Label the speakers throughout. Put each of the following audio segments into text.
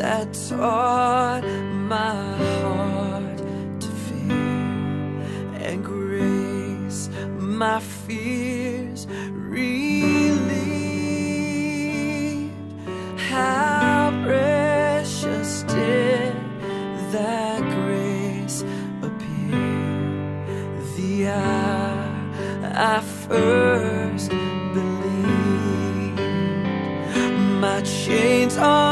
Speaker 1: that taught my heart to fear, and grace my fears relieved. How precious did that grace appear the hour I first believed. My chains are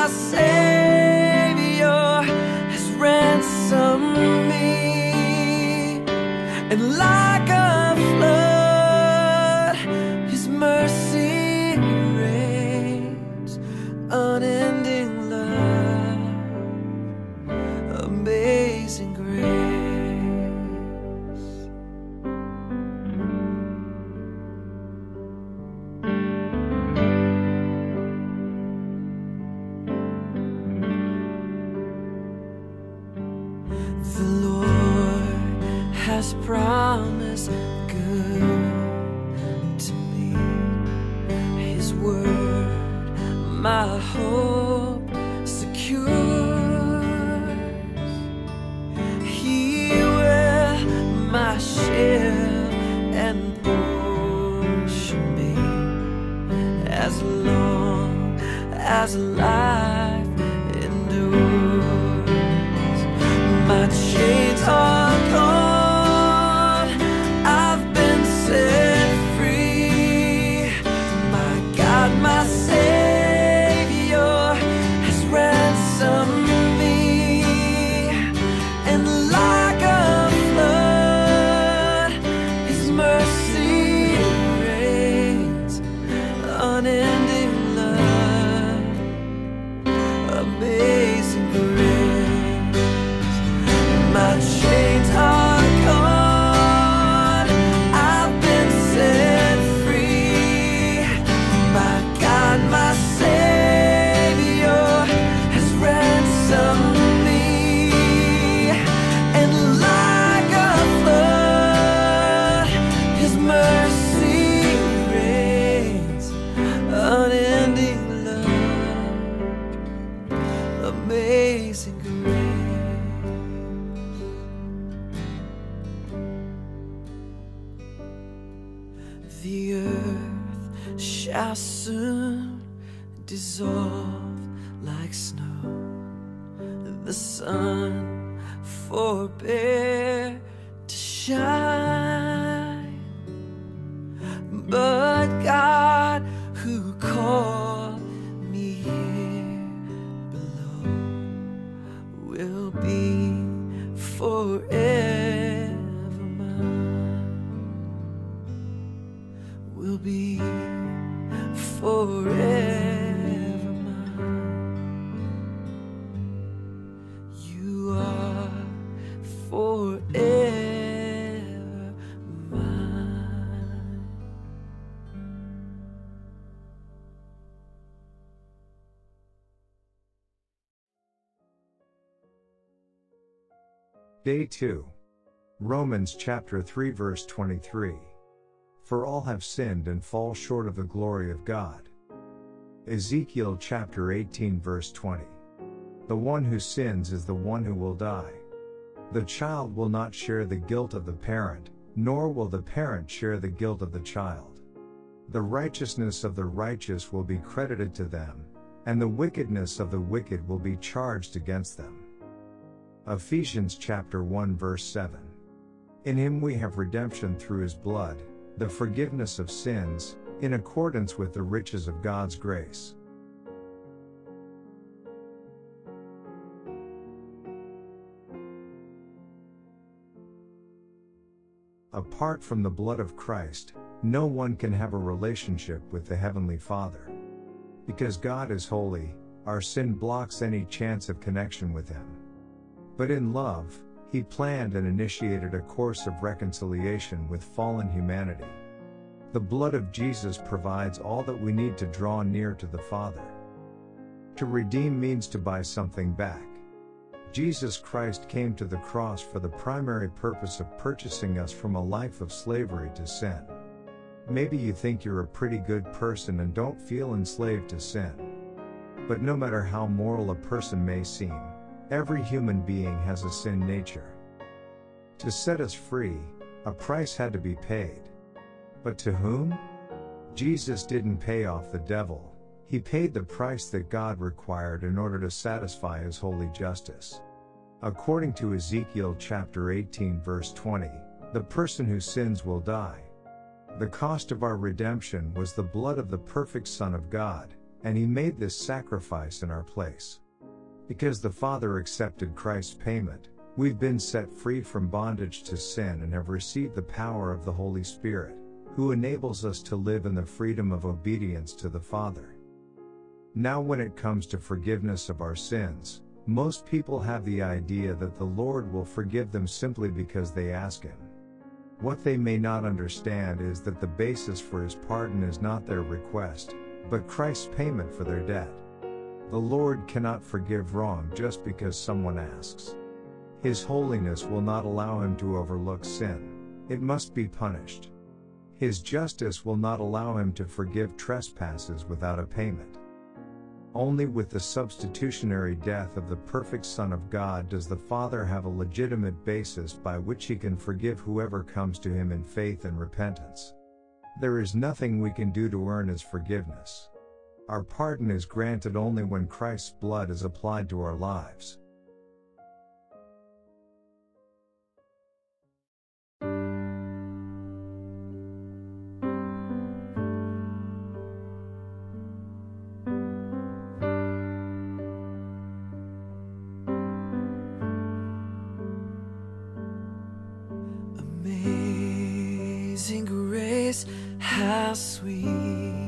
Speaker 1: my Savior has ransomed me. And like amazing grace. Like snow. The sun forbear to shine. But God, who called me here below, will be forever mine. Will be forever
Speaker 2: Day 2. Romans chapter 3 verse 23. For all have sinned and fall short of the glory of God. Ezekiel chapter 18 verse 20. The one who sins is the one who will die. The child will not share the guilt of the parent, nor will the parent share the guilt of the child. The righteousness of the righteous will be credited to them, and the wickedness of the wicked will be charged against them. Ephesians chapter 1 verse 7. In him we have redemption through his blood, the forgiveness of sins, in accordance with the riches of God's grace. Apart from the blood of Christ, no one can have a relationship with the Heavenly Father. Because God is holy, our sin blocks any chance of connection with Him. But in love, He planned and initiated a course of reconciliation with fallen humanity. The blood of Jesus provides all that we need to draw near to the Father. To redeem means to buy something back. Jesus Christ came to the cross for the primary purpose of purchasing us from a life of slavery to sin. Maybe you think you're a pretty good person and don't feel enslaved to sin. But no matter how moral a person may seem, every human being has a sin nature. To set us free, a price had to be paid. But to whom? Jesus didn't pay off the devil, he paid the price that God required in order to satisfy his holy justice. According to Ezekiel chapter 18 verse 20, the person who sins will die. The cost of our redemption was the blood of the perfect Son of God, and he made this sacrifice in our place. Because the Father accepted Christ's payment, we've been set free from bondage to sin and have received the power of the Holy Spirit, who enables us to live in the freedom of obedience to the Father. Now, when it comes to forgiveness of our sins, most people have the idea that the Lord will forgive them simply because they ask Him. What they may not understand is that the basis for His pardon is not their request, but Christ's payment for their debt. The Lord cannot forgive wrong just because someone asks. His holiness will not allow Him to overlook sin, it must be punished. His justice will not allow Him to forgive trespasses without a payment. Only with the substitutionary death of the perfect Son of God does the Father have a legitimate basis by which he can forgive whoever comes to him in faith and repentance. There is nothing we can do to earn his forgiveness. Our pardon is granted only when Christ's blood is applied to our lives.
Speaker 1: Amazing grace, how sweet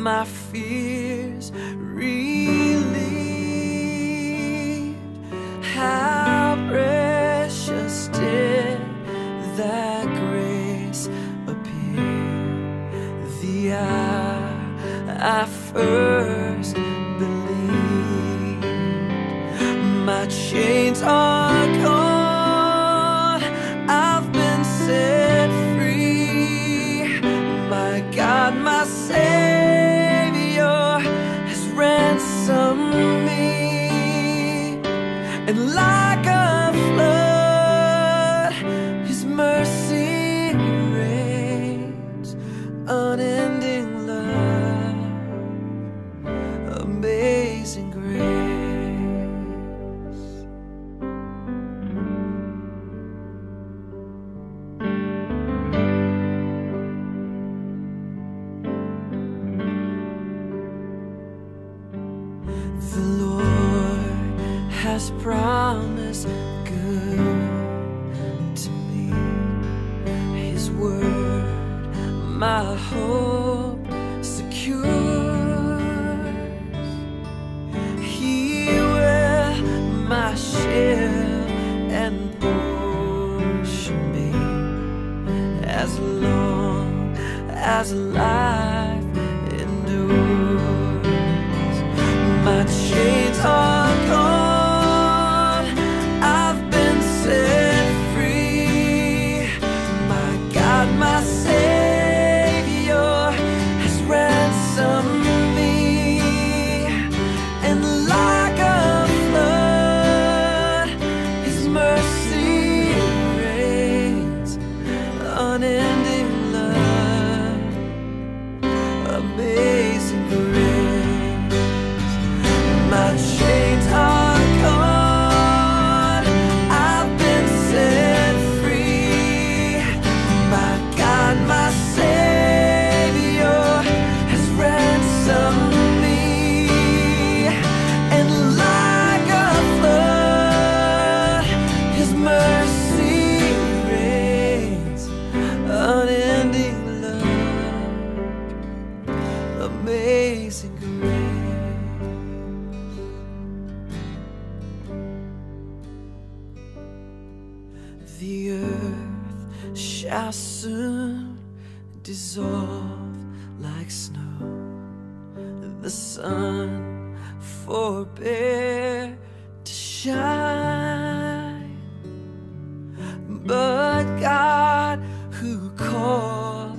Speaker 1: my fears relieved. How precious did that grace appear the hour I first believed my chains are And promised Amazing. grace, snow, the sun forbear to shine. But God, who called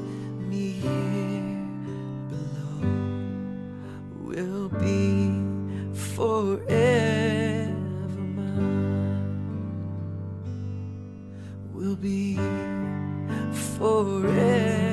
Speaker 1: me here below, will be forever mine. Will be forever.